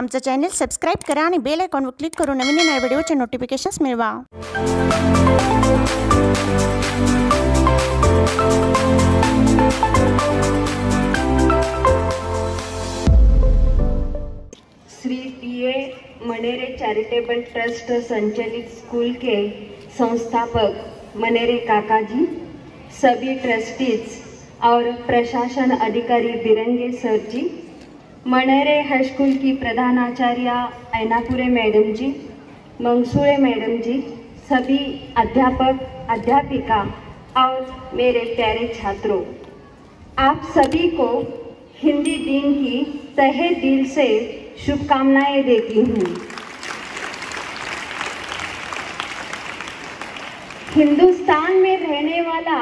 आमचं channel subscribe करा आणि बेल आयकॉनवर क्लिक करून नवीन नव्या व्हिडिओचे नोटिफिकेशन्स मिळवा Shri T A Manere charitable trust संचालित स्कूल के संस्थापक मनेरे काका जी सभी ट्रस्टीज और प्रशासन अधिकारी Birange sir ji Manere high school की प्रधानाचार्य ऐनापुरे मैडम जी, मंगसूरे मैडम जी, सभी अध्यापक, अध्यापिका और मेरे प्यारे छात्रों, आप सभी को हिंदी दिन की तहे दिल से शुभकामनाएँ देती हूँ। हिंदुस्तान में रहने वाला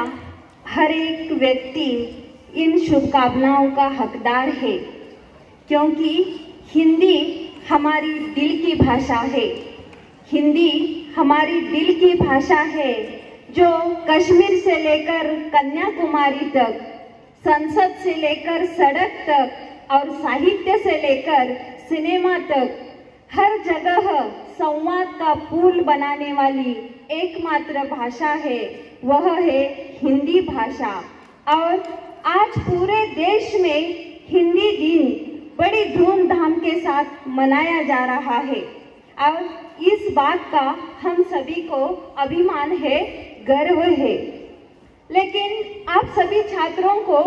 हर एक व्यक्ति इन शुभकामनाओं का हकदार है। क्योंकि हिंदी हमारी दिल की भाषा है। हिंदी हमारी दिल की भाषा है, जो कश्मीर से लेकर कन्याकुमारी तक, संसद से लेकर सड़क तक और साहित्य से लेकर सिनेमा तक, हर जगह संवाद का पुल बनाने वाली एकमात्र भाषा है, वह है हिंदी भाषा। और आज पूरे देश में हिंदी दिन बड़ी धूमधाम के साथ मनाया जा रहा है। और इस बात का हम सभी को अभिमान है, गर्व है। लेकिन आप सभी छात्रों को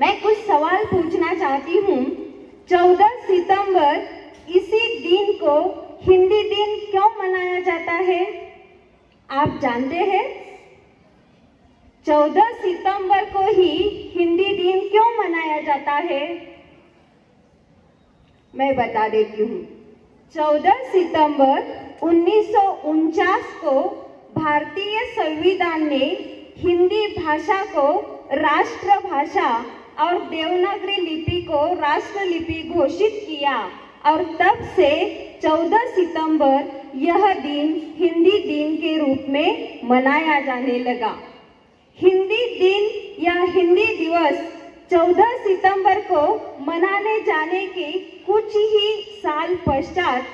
मैं कुछ सवाल पूछना चाहती हूँ। चौदह सितंबर इसी दिन को हिंदी दिन क्यों मनाया जाता है? आप जानते हैं? चौदह सितंबर को ही हिंदी दिन क्यों मनाया जाता है? मैं बता देती हूँ। चौदह सितंबर उन्नीस सौ उनचास को भारतीय संविधान ने हिंदी भाषा को राष्ट्रभाषा और देवनागरी लिपि को राष्ट्र लिपि घोषित किया और तब से 14 सितंबर यह दिन हिंदी दिन के रूप में मनाया जाने लगा। हिंदी दिन या हिंदी दिवस 14 सितंबर को मनाने जाने के कुछ ही साल पश्चात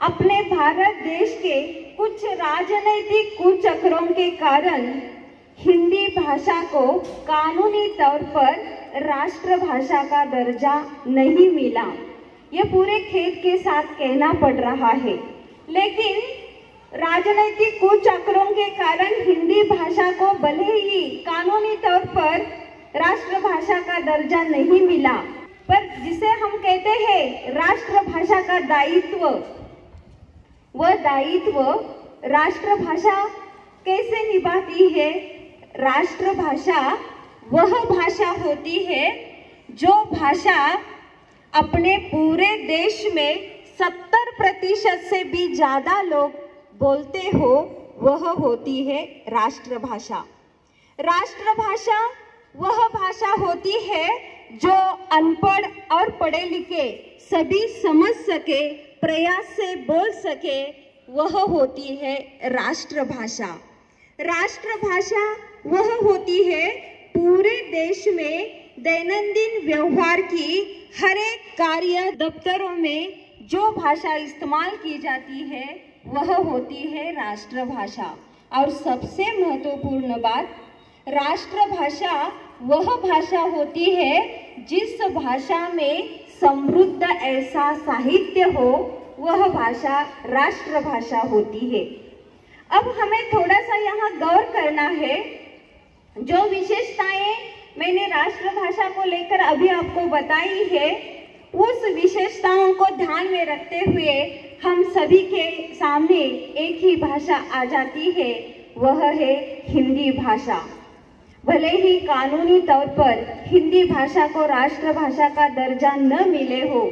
अपने भारत देश के कुछ राजनैतिक कुचक्रों के कारण हिंदी भाषा को कानूनी तौर पर राष्ट्रभाषा का दर्जा नहीं मिला। ये पूरे खेत के साथ कहना पड़ रहा है। लेकिन राजनीतिक कुचक्रों के कारण हिंदी भाषा को भले ही कानूनी तौर पर राष्ट्रभाषा का दर्जा नहीं मिला। पर जिसे हम कहते हैं राष्ट्रभाषा का दायित्व, वह दायित्व राष्ट्रभाषा कैसे निभाती है? राष्ट्रभाषा वह भाषा होती है जो भाषा अपने पूरे देश में सत्तर प्रतिशत से भी ज़्यादा लोग बोलते हो, वह होती है राष्ट्रभाषा। राष्ट्रभाषा वह भाषा होती है जो अनपढ़ और पढ़े लिखे सभी समझ सके, प्रयास से बोल सके, वह होती है राष्ट्रभाषा। राष्ट्रभाषा वह होती है पूरे देश में दैनंदिन व्यवहार की हर एक कार्य दफ्तरों में जो भाषा इस्तेमाल की जाती है, वह होती है राष्ट्रभाषा। और सबसे महत्वपूर्ण बात राष्ट्रभाषा वह भाषा होती है जिस भाषा में समृद्ध ऐसा साहित्य हो, वह भाषा राष्ट्रभाषा होती है। अब हमें थोड़ा सा यहाँ गौर करना है। जो विशेषताएँ मैंने राष्ट्रभाषा को लेकर अभी आपको बताई है, उस विशेषताओं को ध्यान में रखते हुए हम सभी के सामने एक ही भाषा आ जाती है, वह है हिंदी भाषा। भले ही कानूनी तौर पर हिंदी भाषा को राष्ट्रभाषा का दर्जा न मिले हो,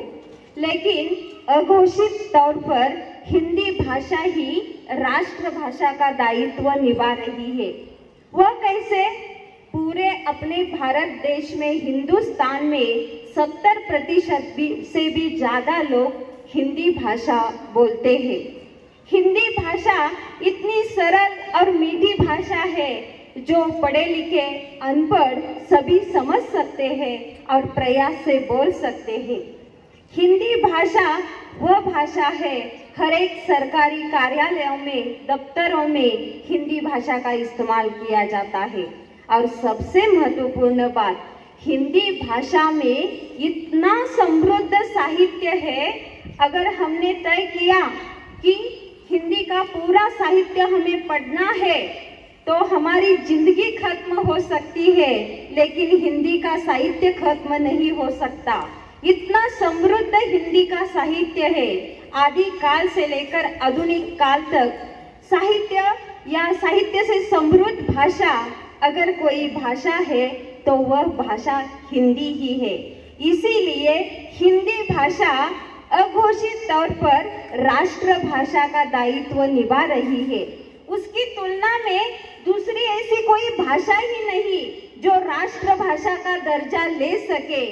लेकिन अघोषित तौर पर हिंदी भाषा ही राष्ट्रभाषा का दायित्व निभा रही है। वह कैसे? पूरे अपने भारत देश में हिंदुस्तान में सत्तर प्रतिशत से भी ज़्यादा लोग हिंदी भाषा बोलते हैं। हिंदी भाषा इतनी सरल और मीठी भाषा है जो पढ़े लिखे अनपढ़ सभी समझ सकते हैं और प्रयास से बोल सकते हैं। हिंदी भाषा वह भाषा है, हर एक सरकारी कार्यालयों में, दफ्तरों में हिंदी भाषा का इस्तेमाल किया जाता है। और सबसे महत्वपूर्ण बात, हिंदी भाषा में इतना समृद्ध साहित्य है, अगर हमने तय किया कि हिंदी का पूरा साहित्य हमें पढ़ना है तो हमारी ज़िंदगी खत्म हो सकती है, लेकिन हिंदी का साहित्य खत्म नहीं हो सकता। इतना समृद्ध हिंदी का साहित्य है, आदि काल से लेकर आधुनिक काल तक। साहित्य या साहित्य से समृद्ध भाषा, अगर कोई भाषा है तो वह भाषा हिंदी ही है। इसीलिए हिंदी भाषा अघोषित तौर पर राष्ट्रभाषा का दायित्व निभा रही है। उसकी तुलना में दूसरी ऐसी कोई भाषा ही नहीं जो राष्ट्रभाषा का दर्जा ले सके।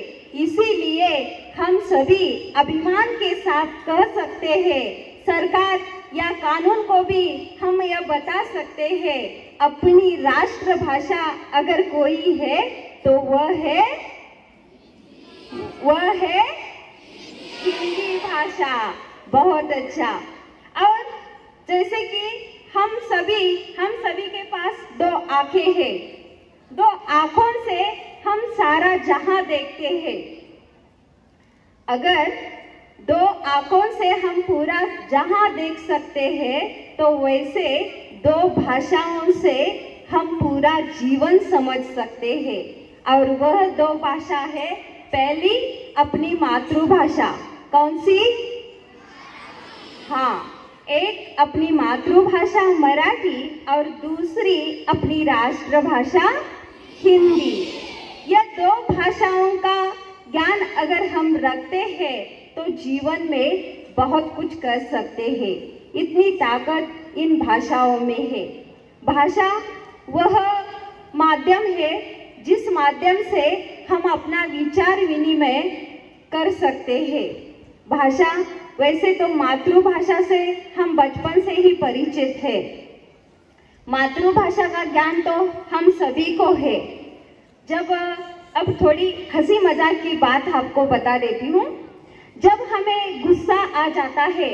इसीलिए हम सभी अभिमान के साथ कह सकते हैं, सरकार या कानून को भी हम यह बता सकते हैं, अपनी राष्ट्रभाषा अगर कोई है तो वह है वह है हिंदी भाषा। बहुत अच्छा। और जैसे कि हम सभी हम सभी के पास दो आँखें हैं। दो आँखों से हम सारा जहाँ देखते हैं। अगर दो आँखों से हम पूरा जहाँ देख सकते हैं तो वैसे दो भाषाओं से हम पूरा जीवन समझ सकते हैं। और वह दो भाषा है, पहली अपनी मातृभाषा। कौन सी? हाँ। एक अपनी मातृभाषा मराठी और दूसरी अपनी राष्ट्रभाषा हिंदी। यह दो भाषाओं का ज्ञान अगर हम रखते हैं तो जीवन में बहुत कुछ कर सकते हैं। इतनी ताकत इन भाषाओं में है। भाषा वह माध्यम है, जिस माध्यम से हम अपना विचार विनिमय कर सकते हैं। भाषा वैसे तो मातृभाषा से हम बचपन से ही परिचित है। मातृभाषा का ज्ञान तो हम सभी को है। जब अब थोड़ी हँसी मज़ाक की बात आपको बता देती हूँ। जब हमें गुस्सा आ जाता है,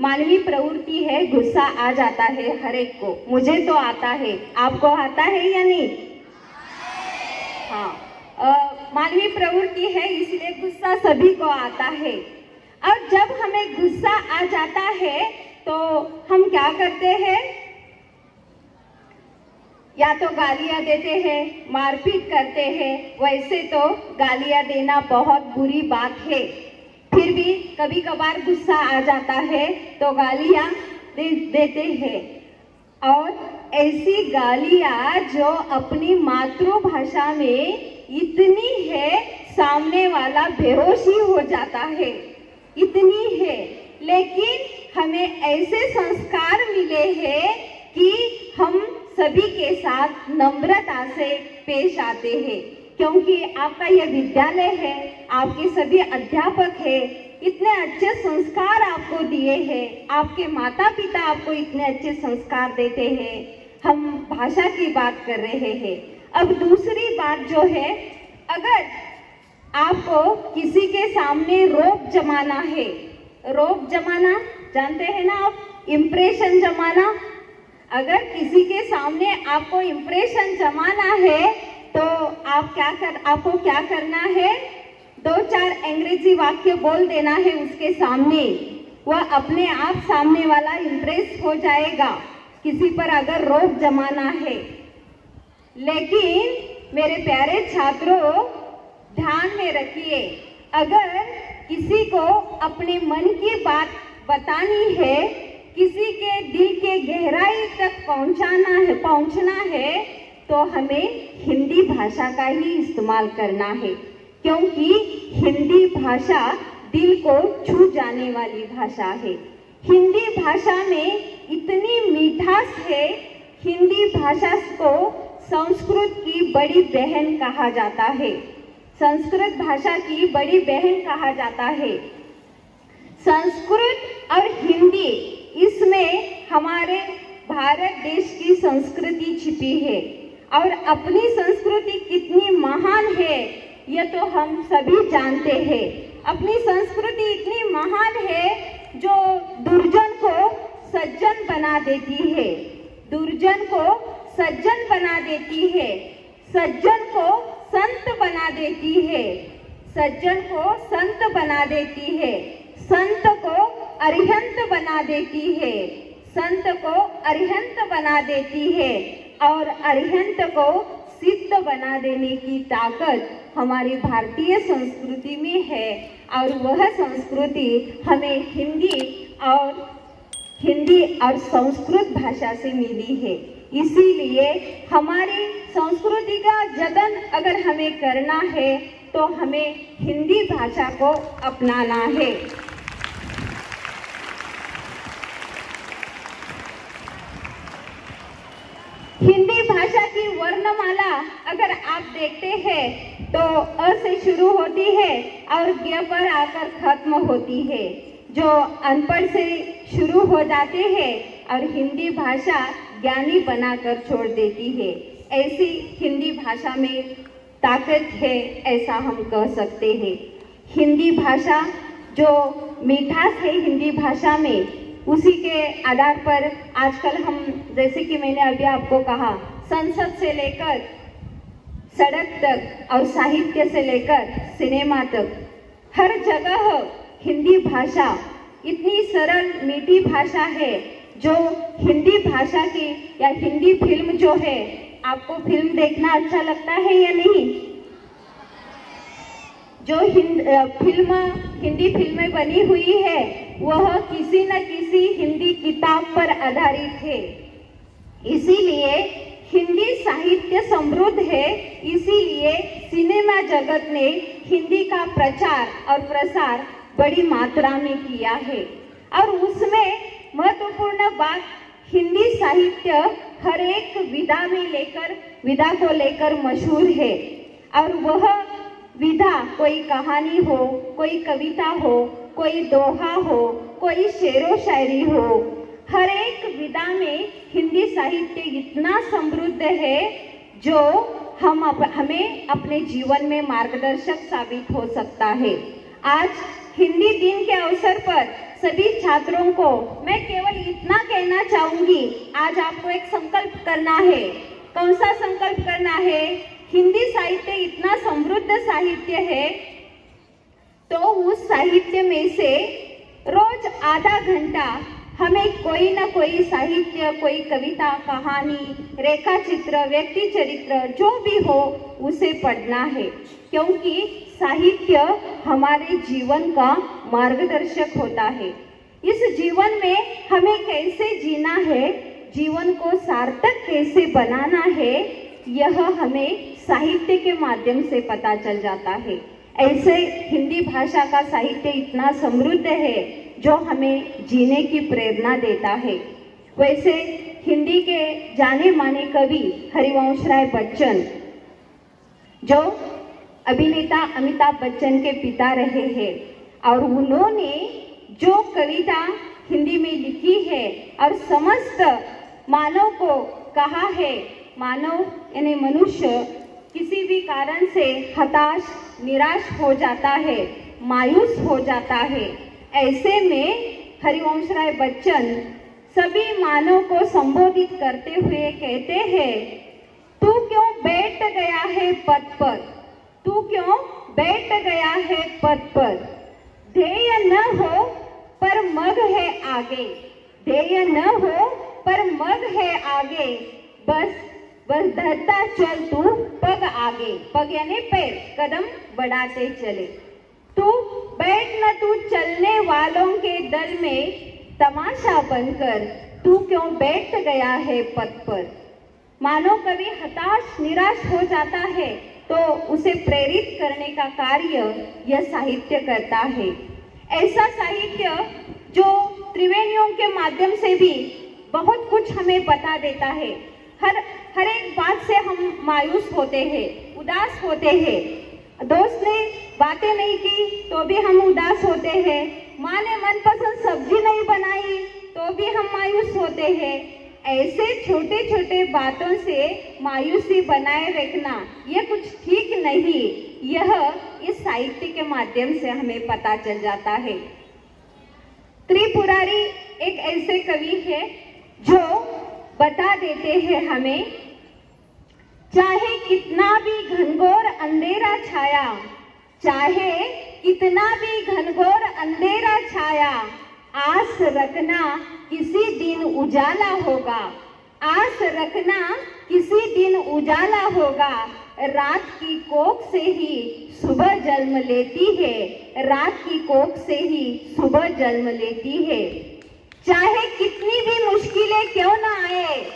मानवीय प्रवृत्ति है, गुस्सा आ जाता है हर एक को। मुझे तो आता है। आपको आता है या नहीं? हाँ। मानवीय प्रवृत्ति है, इसलिए गुस्सा सभी को आता है। और जब हमें गुस्सा आ जाता है तो हम क्या करते हैं? या तो गालियाँ देते हैं, मारपीट करते हैं। वैसे तो गालियाँ देना बहुत बुरी बात है। फिर भी कभी कभार गुस्सा आ जाता है तो गालियाँ दे, देते हैं। और ऐसी गालियाँ जो अपनी मातृभाषा में इतनी है, सामने वाला बेहोश ही हो जाता है। इतनी है। लेकिन हमें ऐसे संस्कार मिले हैं कि हम सभी के साथ नम्रता से पेश आते हैं। क्योंकि आपका यह विद्यालय है, आपके सभी अध्यापक है, इतने अच्छे संस्कार आपको दिए हैं, आपके माता पिता आपको इतने अच्छे संस्कार देते हैं। हम भाषा की बात कर रहे हैं। अब दूसरी बात जो है, अगर आपको किसी के सामने रोप जमाना है। रोप जमाना, जानते हैं ना आप? इम्प्रेशन जमाना। अगर किसी के सामने आपको इम्प्रेशन जमाना है तो आप क्या कर, आपको क्या करना है? दो चार अंग्रेज़ी वाक्य बोल देना है उसके सामने। वह अपने आप सामने वाला इम्प्रेस हो जाएगा। किसी पर अगर रोप जमाना है। लेकिन मेरे प्यारे छात्रों ध्यान में रखिए, अगर किसी को अपने मन की बात बतानी है, किसी के दिल के गहराई तक पहुंचाना है, पहुँचना है तो हमें हिंदी भाषा का ही इस्तेमाल करना है, क्योंकि हिंदी भाषा दिल को छू जाने वाली भाषा है। हिंदी भाषा में इतनी मिठास है, हिंदी भाषा को संस्कृत की बड़ी बहन कहा जाता है। संस्कृत भाषा की बड़ी बहन कहा जाता है। संस्कृत और हिंदी इसमें हमारे भारत देश की संस्कृति छिपी है और अपनी संस्कृति कितनी महान है यह तो हम सभी जानते हैं। अपनी संस्कृति इतनी महान है जो दुर्जन को सज्जन बना देती है। दुर्जन को सज्जन बना देती है। सज्जन को संत बना देती है। सज्जन को संत बना देती है। संत को अरिहंत बना देती है। संत को अरिहंत बना देती है और अरिहंत को सिद्ध बना देने की ताकत हमारी भारतीय संस्कृति में है और वह संस्कृति हमें हिंदी और हिंदी और संस्कृत भाषा से मिली है। इसीलिए हमारी संस्कृति का जतन अगर हमें करना है तो हमें हिंदी भाषा को अपनाना है। हिंदी भाषा की वर्णमाला अगर आप देखते हैं तो अ से शुरू होती है और ग पर आकर खत्म होती है। जो अनपढ़ से शुरू हो जाते हैं और हिंदी भाषा ज्ञानी बनाकर छोड़ देती है। ऐसी हिंदी भाषा में ताकत है, ऐसा हम कह सकते हैं। हिंदी भाषा जो मिठास है हिंदी भाषा में, उसी के आधार पर आजकल हम, जैसे कि मैंने अभी आपको कहा, संसद से लेकर सड़क तक और साहित्य से लेकर सिनेमा तक, हर जगह हिंदी भाषा इतनी सरल, मीठी भाषा है जो हिंदी भाषा की या हिंदी फ़िल्म जो है, आपको फ़िल्म देखना अच्छा लगता है या नहीं? जो हिंद फ़िल्म, हिंदी फ़िल्में बनी हुई है, वह किसी न किसी हिंदी किताब पर आधारित है। इसीलिए हिंदी साहित्य समृद्ध है, इसीलिए सिनेमा जगत ने हिंदी का प्रचार और प्रसार बड़ी मात्रा में किया है। और उसमें महत्वपूर्ण बात हिंदी साहित्य हर एक विधा में लेकर विधा को लेकर मशहूर है। और वह विधा कोई कहानी हो कोई कविता हो कोई दोहा हो कोई शेरो शायरी हो हर एक विधा में हिंदी साहित्य इतना समृद्ध है जो हम अप, हमें अपने जीवन में मार्गदर्शक साबित हो सकता है। आज हिंदी दिन के अवसर पर सभी छात्रों को मैं केवल इतना कहना चाहूँगी, आज आपको एक संकल्प करना है। कौन सा संकल्प करना है? हिंदी साहित्य इतना समृद्ध साहित्य है तो उस साहित्य में से रोज आधा घंटा हमें कोई ना कोई साहित्य, कोई कविता, कहानी रेखा चित्र व्यक्ति चरित्र जो भी हो, उसे पढ़ना है। क्योंकि साहित्य हमारे जीवन का मार्गदर्शक होता है। इस जीवन में हमें कैसे जीना है, जीवन को सार्थक कैसे बनाना है, यह हमें साहित्य के माध्यम से पता चल जाता है। ऐसे हिंदी भाषा का साहित्य इतना समृद्ध है जो हमें जीने की प्रेरणा देता है। वैसे हिंदी के जाने माने कवि हरिवंश राय बच्चन, जो अभिनेता अमिताभ बच्चन के पिता रहे हैं, और उन्होंने जो कविता हिंदी में लिखी है और समस्त मानव को कहा है, मानव यानी मनुष्य किसी भी कारण से हताश, निराश हो जाता है, मायूस हो जाता है। ऐसे में हरिवंश राय बच्चन सभी मानव को संबोधित करते हुए कहते हैं, तू क्यों बैठ गया है पद पर? तू क्यों बैठ गया है पद पर? ध्येय न हो पर मग है आगे। ध्येय न हो पर मग है आगे। बस बस धरता चल तू पग आगे। पग यानी पैर, कदम बढ़ाते चले। तू बैठ न तू के दल में तमाशा बनकर तू क्यों बैठ गया है पद पर? मानो कभी हताश, निराश हो जाता है तो उसे प्रेरित करने का कार्य यह साहित्य करता है। ऐसा साहित्य जो त्रिवेणियों के माध्यम से भी बहुत कुछ हमें बता देता है। हर हर एक बात से हम मायूस होते हैं, उदास होते हैं। दोस्त ने बातें नहीं की तो भी हम उदास होते हैं। माँ ने मनपसंद सब्ज़ी नहीं बनाई तो भी हम मायूस होते हैं। ऐसे छोटे छोटे बातों से मायूसी बनाए रखना, ये कुछ ठीक नहीं। यह इस साहित्य के माध्यम से हमें पता चल जाता है। त्रिपुरारी एक ऐसे कवि है, जो बता देते हैं हमें, चाहे कितना भी घनघोर अंधेरा छाया, चाहे कितना भी घनघोर अंधेरा छाया, आस रखना किसी दिन उजाला होगा। आस रखना किसी दिन उजाला होगा। रात की कोख से ही सुबह जन्म लेती है। रात की कोख से ही सुबह जन्म लेती है। चाहे कितनी भी मुश्किलें क्यों ना आए।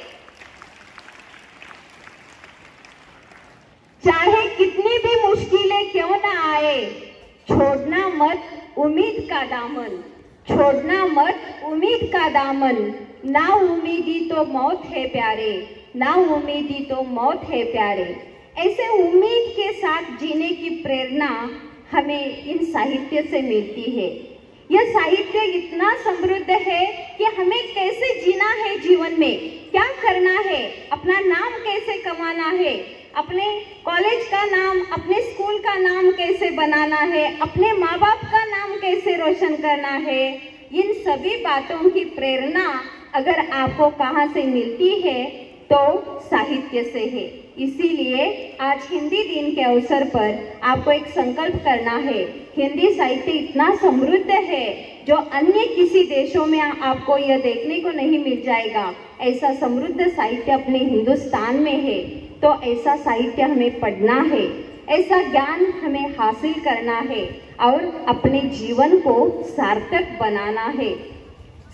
चाहे कितनी भी मुश्किलें क्यों ना आए। छोड़ना मत उम्मीद का दामन। छोड़ना मत उम्मीद का दामन। ना उम्मीदी तो मौत है प्यारे। ना उम्मीदी तो मौत है प्यारे। ऐसे उम्मीद के साथ जीने की प्रेरणा हमें इन साहित्य से मिलती है। यह साहित्य इतना समृद्ध है कि हमें कैसे जीना है जीवन में? क्या करना है? अपना नाम कैसे कमाना है? अपने कॉलेज का नाम, अपने स्कूल का नाम कैसे बनाना है, अपने माँ बाप का नाम कैसे रोशन करना है, इन सभी बातों की प्रेरणा अगर आपको कहाँ से मिलती है तो साहित्य से है। इसीलिए आज हिंदी दिन के अवसर पर आपको एक संकल्प करना है। हिंदी साहित्य इतना समृद्ध है, जो अन्य किसी देशों में आपको यह देखने को नहीं मिल जाएगा। ऐसा समृद्ध साहित्य अपने हिंदुस्तान में है। तो ऐसा साहित्य हमें पढ़ना है, ऐसा ज्ञान हमें हासिल करना है और अपने जीवन को सार्थक बनाना है।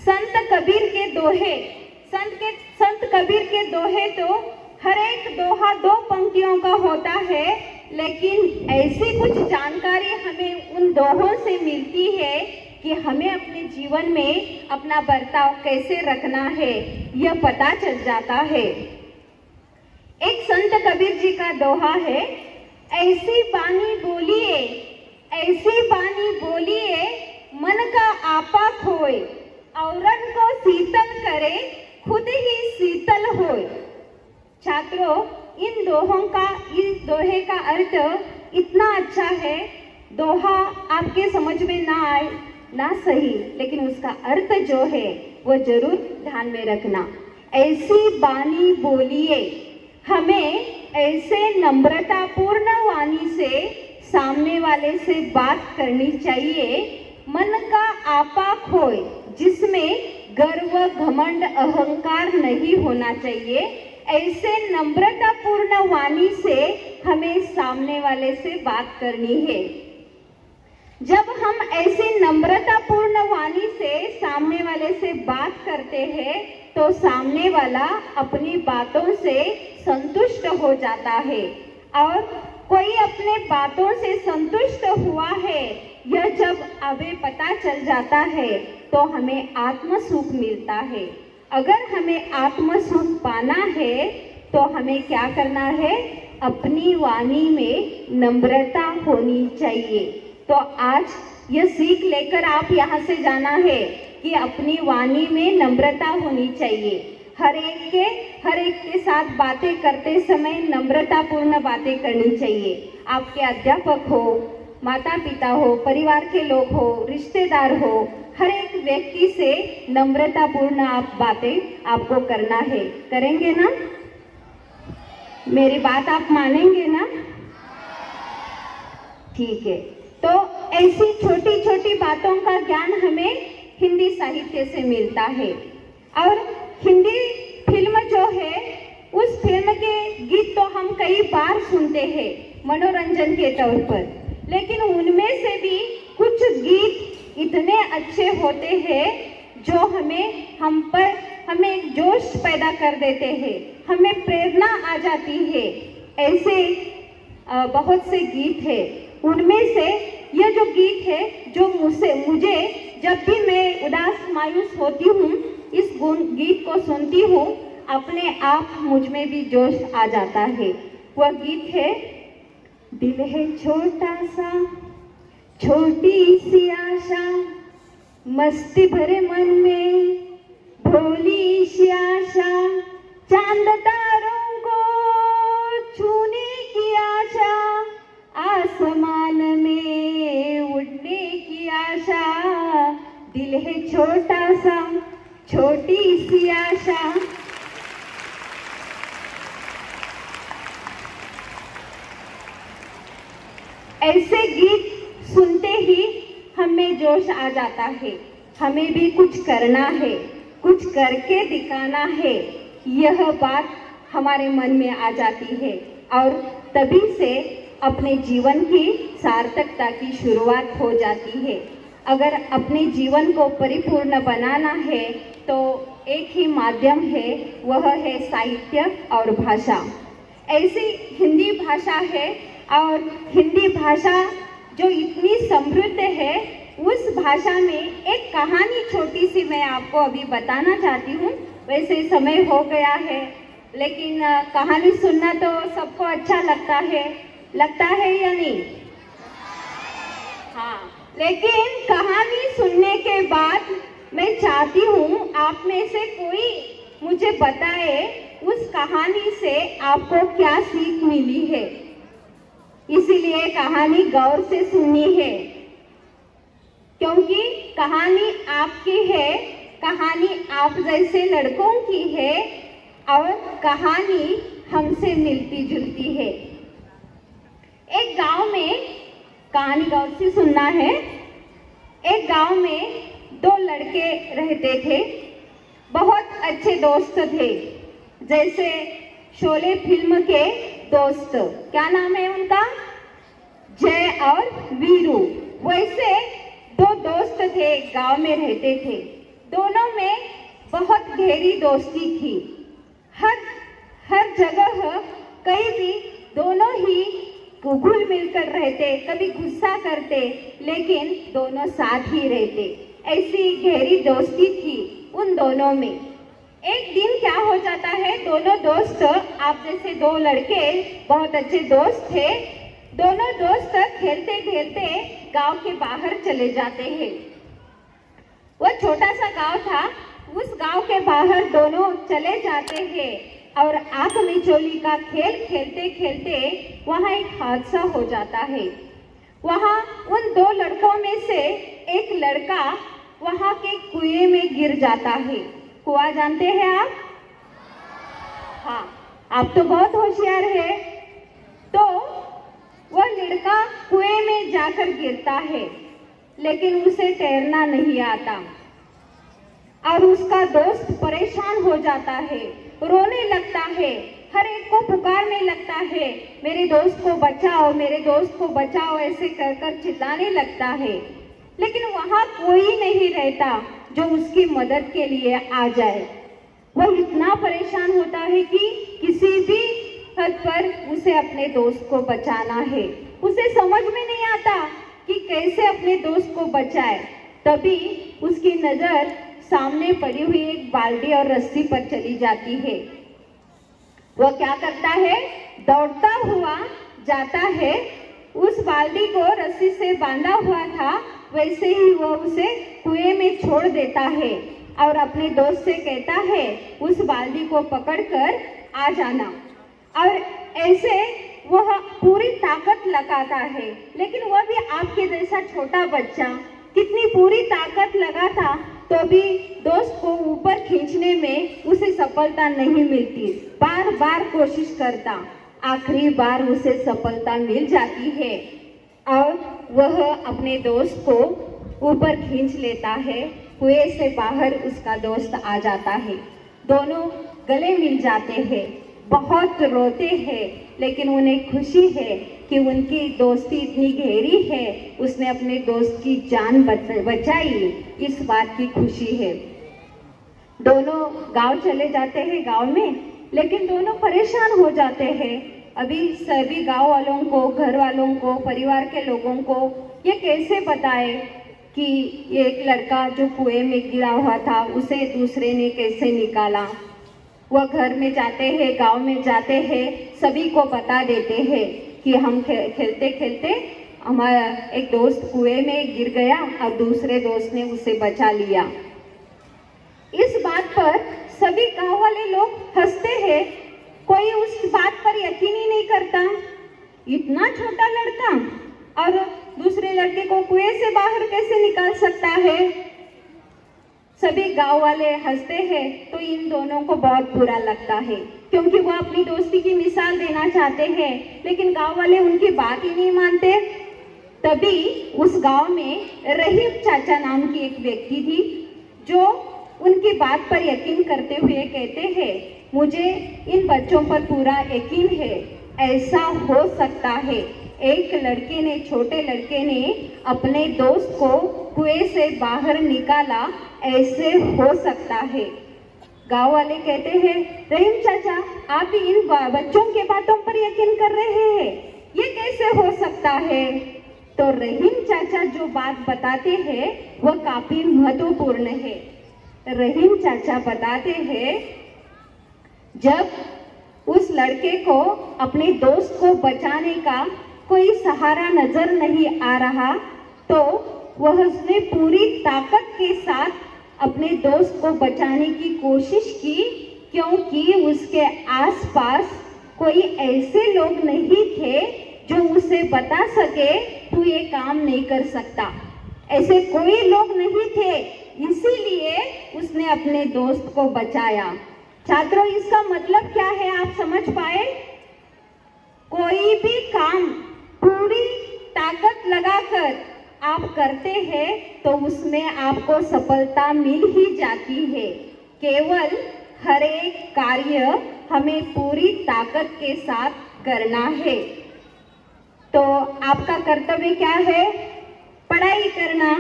संत कबीर के दोहे, संत के, संत कबीर के दोहे तो हर एक दोहा दो पंक्तियों का होता है, लेकिन ऐसी कुछ जानकारी हमें उन दोहों से मिलती है कि हमें अपने जीवन में अपना बर्ताव कैसे रखना है, यह पता चल जाता है। एक संत कबीर जी का दोहा है, ऐसी बानी बोलिए, ऐसी बानी बोलिए, मन का आपा खोए औरन को शीतल करे, खुद ही शीतल होए. छात्रों, इन दोहों का इस दोहे का अर्थ इतना अच्छा है, दोहा आपके समझ में ना आए, ना सही, लेकिन उसका अर्थ जो है, वो ज़रूर ध्यान में रखना। ऐसी बानी बोलिए हमें ऐसे नम्रतापूर्ण वाणी से सामने वाले से बात करनी चाहिए। मन का आपा खोए, जिसमें गर्व, घमंड, अहंकार नहीं होना चाहिए। ऐसे नम्रतापूर्ण वाणी से हमें सामने वाले से बात करनी है। जब हम ऐसे नम्रतापूर्ण वाणी से सामने वाले से बात करते हैं तो सामने वाला अपनी बातों से संतुष्ट हो जाता है। और कोई अपने बातों से संतुष्ट हुआ है, यह जब हमें पता चल जाता है तो हमें आत्म सुख मिलता है। अगर हमें आत्म सुख पाना है तो हमें क्या करना है? अपनी वाणी में नम्रता होनी चाहिए। तो आज यह सीख लेकर आप यहाँ से जाना है। कि अपनी वाणी में नम्रता होनी चाहिए। हर एक के, हर एक के साथ बातें करते समय नम्रतापूर्ण बातें करनी चाहिए। आपके अध्यापक हो माता पिता हो, परिवार के लोग हो, रिश्तेदार हो, हर एक व्यक्ति से नम्रतापूर्ण आप बातें आपको करना है। करेंगे ना? मेरी बात आप मानेंगे ना? ठीक है। तो ऐसी छोटी छोटी बातों का ज्ञान हमें हिंदी साहित्य से मिलता है। और हिंदी फ़िल्म जो है, उस फ़िल्म के गीत तो हम कई बार सुनते हैं मनोरंजन के तौर पर। लेकिन उनमें से भी कुछ गीत इतने अच्छे होते हैं, जो हमें, हम पर, हमें जोश पैदा कर देते हैं। हमें प्रेरणा आ जाती है। ऐसे बहुत से गीत है। उनमें से यह जो गीत है, जो मुझसे मुझे जब भी मैं उदास मायूस होती हूँ, इस गीत को सुनती हूँ, अपने आप मुझमें भी जोश आ जाता है। वह गीत है, दिल है छोटा सा, छोटी सी आशा, मस्ती भरे मन में, भोली सी आशा, चाँद तारों को छूने की आशा, आसमान में उड़ने की आशा। दिल है छोटा सा, छोटी सी आशा। ऐसे गीत सुनते ही हमें जोश आ जाता है। हमें भी कुछ करना है, कुछ करके दिखाना है। यह बात हमारे मन में आ जाती है और तभी से अपने जीवन की सार्थकता की शुरुआत हो जाती है। अगर अपने जीवन को परिपूर्ण बनाना है तो एक ही माध्यम है, वह है साहित्य और भाषा। ऐसी हिंदी भाषा है और हिंदी भाषा जो इतनी समृद्ध है, उस भाषा में एक कहानी छोटी सी मैं आपको अभी बताना चाहती हूँ। वैसे समय हो गया है, लेकिन कहानी सुनना तो सबको अच्छा लगता है। लगता है या नहीं? हाँ। लेकिन कहानी सुनने के बाद मैं चाहती हूँ आप में से कोई मुझे बताए उस कहानी से आपको क्या सीख मिली है। इसीलिए कहानी गौर से सुननी है। क्योंकि कहानी आपकी है, कहानी आप जैसे लड़कों की है, और कहानी हमसे मिलती जुलती है। एक गाँव में कहानी गौर से सुनना है। एक गाँव में दो लड़के रहते थे। बहुत अच्छे दोस्त थे। जैसे शोले फ़िल्म के दोस्त। क्या नाम है उनका? जय और वीरू। वैसे दो दोस्त थे, गाँव में रहते थे। दोनों में बहुत गहरी दोस्ती थी। हर हर जगह कहीं भी दोनों ही घुल मिलकर रहते, कभी गुस्सा करते, लेकिन दोनों साथ ही रहते। ऐसी गहरी दोस्ती थी उन दोनों में। एक दिन क्या हो जाता है, दोनों दोस्त, आप जैसे दो लड़के, बहुत अच्छे दोस्त थे। दोनों दोस्त खेलते खेलते गाँव के बाहर चले जाते हैं। वो छोटा सा गाँव था, उस गाँव के बाहर दोनों चले जाते हैं। और आग मिचोली का खेल खेलते खेलते वहाँ एक हादसा हो जाता है। वहाँ उन दो लड़कों में से एक लड़का वहाँ के कुएँ में गिर जाता है। कुआ जानते हैं आप? हाँ आप तो बहुत होशियार है। तो वह लड़का कुएँ में जाकर गिरता है, लेकिन उसे तैरना नहीं आता। और उसका दोस्त परेशान हो जाता है। रोने लगता है, हर एक को पुकारने लगता है, मेरे दोस्त को बचाओ, मेरे दोस्त को बचाओ, ऐसे कर कर चिल्लाने लगता है। लेकिन वहाँ कोई नहीं रहता जो उसकी मदद के लिए आ जाए। वह इतना परेशान होता है कि किसी भी हद पर उसे अपने दोस्त को बचाना है। उसे समझ में नहीं आता कि कैसे अपने दोस्त को बचाए। तभी उसकी नज़र सामने पड़ी हुई एक बाल्टी और रस्सी पर चली जाती है। वह क्या करता है? दौड़ता हुआ जाता है। उस बाल्टी को रस्सी से बांधा हुआ था, वैसे ही वह उसे कुएँ में छोड़ देता है और अपने दोस्त से कहता है, उस बाल्टी को पकड़कर आ जाना। और ऐसे वह पूरी ताकत लगाता है। लेकिन वह भी आपके जैसा छोटा बच्चा, कितनी पूरी ताकत लगा तो भी दोस्त को ऊपर खींचने में उसे सफलता नहीं मिलती। बार बार कोशिश करता। आखिरी बार उसे सफलता मिल जाती है। और वह अपने दोस्त को ऊपर खींच लेता है। कुएँ से बाहर उसका दोस्त आ जाता है। दोनों गले मिल जाते हैं। बहुत रोते हैं, लेकिन उन्हें खुशी है कि उनकी दोस्ती इतनी गहरी है, उसने अपने दोस्त की जान बच- बचाई। इस बात की खुशी है। दोनों गाँव चले जाते हैं गाँव में, लेकिन दोनों परेशान हो जाते हैं। अभी सभी गाँव वालों को, घर वालों को, परिवार के लोगों को ये कैसे बताए कि एक लड़का जो कुएँ में गिरा हुआ था, उसे दूसरे ने कैसे निकाला? वह घर में जाते हैं, गाँव में जाते हैं, सभी को बता देते हैं। कि हम खे, खेलते खेलते हमारा एक दोस्त कुएँ में गिर गया और दूसरे दोस्त ने उसे बचा लिया। इस बात पर सभी गाँव वाले लोग हँसते हैं। कोई उस बात पर यकीन ही नहीं करता। इतना छोटा लड़का और दूसरे लड़के को कुएँ से बाहर कैसे निकाल सकता है? सभी गाँव वाले हँसते हैं तो इन दोनों को बहुत बुरा लगता है। क्योंकि वो अपनी दोस्ती की मिसाल देना चाहते हैं, लेकिन गाँव वाले उनकी बात ही नहीं मानते। तभी उस गाँव में रहीम चाचा नाम की एक व्यक्ति थी, जो उनकी बात पर यकीन करते हुए कहते हैं, मुझे इन बच्चों पर पूरा यकीन है, ऐसा हो सकता है। एक लड़के ने, छोटे लड़के ने अपने दोस्त को कुएँ से बाहर निकाला, ऐसे हो सकता है। गाँव वाले कहते हैं, रहीम चाचा, आप इन बच्चों के बातों पर यकीन कर रहे हैं। ये कैसे हो सकता है? तो रहीम चाचा जो बात बताते हैं वह काफ़ी महत्वपूर्ण है। रहीम चाचा बताते हैं, जब उस लड़के को अपने दोस्त को बचाने का कोई सहारा नज़र नहीं आ रहा तो वह उसने पूरी ताकत के साथ अपने दोस्त को बचाने की कोशिश की, क्योंकि उसके आसपास कोई ऐसे लोग नहीं थे जो उसे बता सके, तू ये काम नहीं कर सकता। ऐसे कोई लोग नहीं थे, इसीलिए उसने अपने दोस्त को बचाया। छात्रों, इसका मतलब क्या है? आप समझ पाए? कोई भी काम पूरी ताकत लगाकर आप करते हैं तो उसमें आपको सफलता मिल ही जाती है। केवल हर एक कार्य हमें पूरी ताकत के साथ करना है। तो आपका कर्तव्य क्या है? पढ़ाई करना।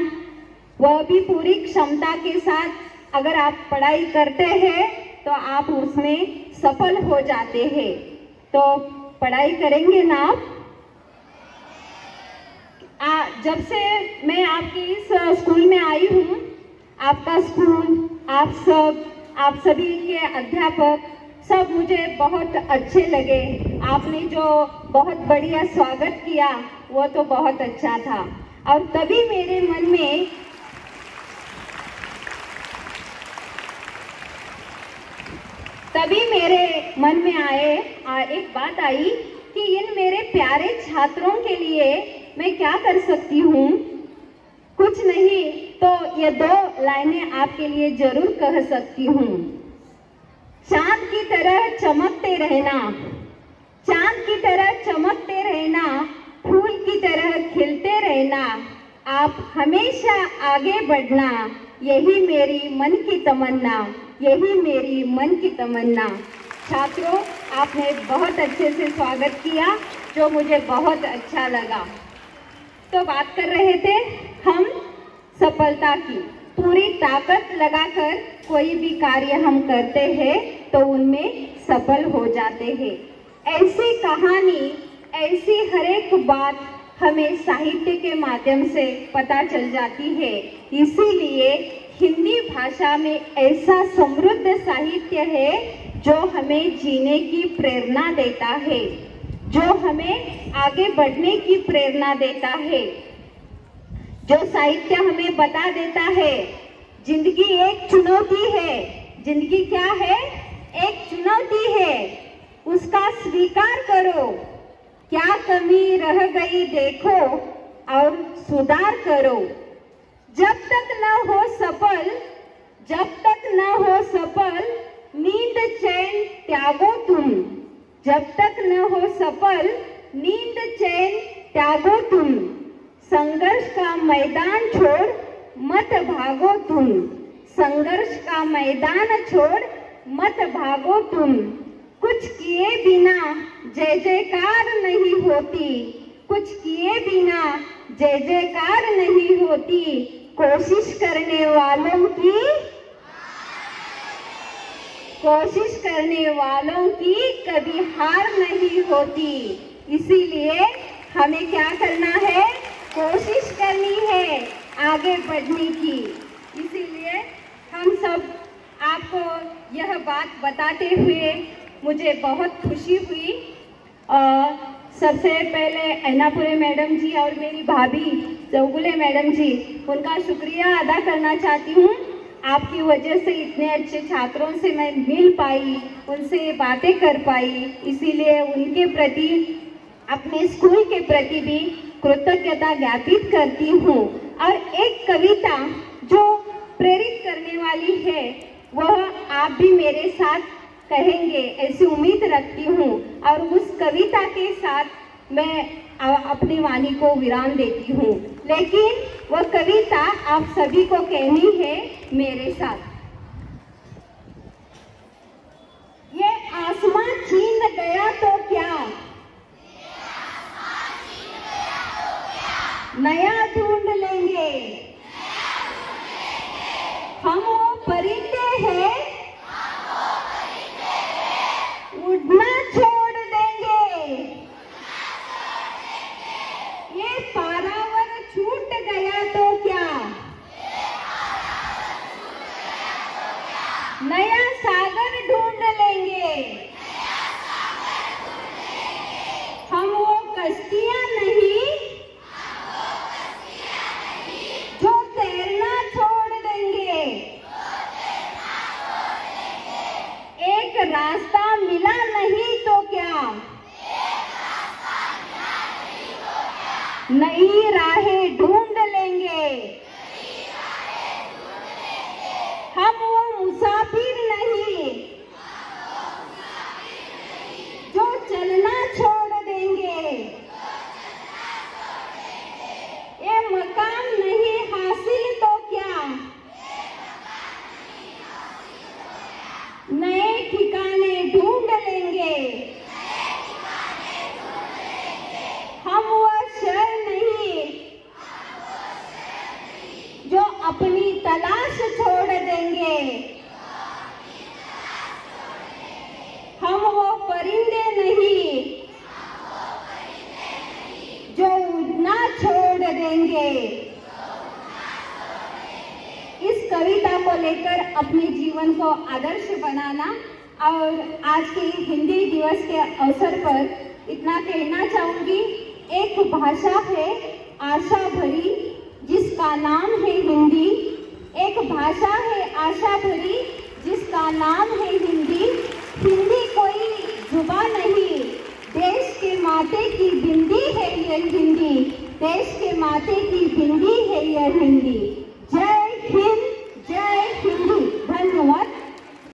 वह भी पूरी क्षमता के साथ अगर आप पढ़ाई करते हैं तो आप उसमें सफल हो जाते हैं। तो पढ़ाई करेंगे ना आप? जब से मैं आपकी इस स्कूल में आई हूँ आपका स्कूल आप सब आप सभी के अध्यापक सब मुझे बहुत अच्छे लगे। आपने जो बहुत बढ़िया स्वागत किया वो तो बहुत अच्छा था। और तभी मेरे मन में तभी मेरे मन में आए आ, एक बात आई कि इन मेरे प्यारे छात्रों के लिए मैं क्या कर सकती हूँ? कुछ नहीं तो ये दो लाइनें आपके लिए ज़रूर कह सकती हूँ। चाँद की तरह चमकते रहना। चाँद की तरह चमकते रहना, फूल की तरह खिलते रहना, आप हमेशा आगे बढ़ना, यही मेरी मन की तमन्ना, यही मेरी मन की तमन्ना। छात्रों, आपने बहुत अच्छे से स्वागत किया, जो मुझे बहुत अच्छा लगा। तो बात कर रहे थे हम सफलता की। पूरी ताकत लगाकर कोई भी कार्य हम करते हैं तो उनमें सफल हो जाते हैं। ऐसी कहानी, ऐसी हर एक बात हमें साहित्य के माध्यम से पता चल जाती है। इसीलिए हिंदी भाषा में ऐसा समृद्ध साहित्य है जो हमें जीने की प्रेरणा देता है। जो हमें आगे बढ़ने की प्रेरणा देता है, जो साहित्य हमें बता देता है। ज़िंदगी एक चुनौती है। ज़िंदगी क्या है? एक चुनौती है। उसका स्वीकार करो। क्या कमी रह गई देखो और सुधार करो। जब तक न हो सफल, जब तक न हो सफल, नींद, चैन त्यागो तुम। जब तक न हो सफल, नींद चैन त्यागो तुम। संघर्ष का मैदान छोड़ मत भागो तुम। संघर्ष का मैदान छोड़ मत भागो तुम। कुछ किए बिना जय जयकार नहीं होती। कुछ किए बिना जय जयकार नहीं होती। कोशिश करने वालों की कोशिश करने वालों की कभी हार नहीं होती। इसीलिए हमें क्या करना है? कोशिश करनी है आगे बढ़ने की। इसीलिए हम सब आपको यह बात बताते हुए मुझे बहुत खुशी हुई। और सबसे पहले ऐनापुरे मैडम जी और मेरी भाभी, चौगुले मैडम जी, उनका शुक्रिया अदा करना चाहती हूँ। आपकी वजह से इतने अच्छे छात्रों से मैं मिल पाई, उनसे बातें कर पाई, इसीलिए उनके प्रति, अपने स्कूल के प्रति भी कृतज्ञता ज्ञापित करती हूँ। और एक कविता जो प्रेरित करने वाली है, वह आप भी मेरे साथ कहेंगे, ऐसी उम्मीद रखती हूँ। और उस कविता के साथ मैं अपनी वाणी को विराम देती हूँ। लेकिन वो कविता आप सभी को कहनी है मेरे साथ। ये आसमान छीन गया तो क्या? नया ढूंढ लेंगे। हम परिंदे हैं उड़ना छोड़ देंगे ये पारावर छूट गया तो क्या नया सागर ढूंढ लेंगे हम वो कश्तियाँ नहीं जो तैरना छोड़ देंगे एक रास्ता मिला नहीं तो क्या नई राहें ढूंढ लेंगे हम वो मुसाफिर नहीं जो चलना छोड़ देंगे ये मकान नहीं हासिल तो क्या नए ठिकाने ढूंढ लेंगे हम वो शहर नहीं, जो अपनी तलाश छोड़ देंगे। हम वो परिंदे नहीं, जो उड़ना छोड़ देंगे। इस कविता को लेकर अपने जीवन को आदर्श बनाना और आज के हिंदी दिवस के अवसर पर इतना कहना चाहूँगी, एक भाषा है आशा भरी, जिसका नाम है हिंदी। एक भाषा है आशा भरी, जिसका नाम है हिंदी। हिंदी कोई जुबा नहीं, देश के माथे की बिंदी है यह हिंदी। देश के माथे की बिंदी है यह हिंदी।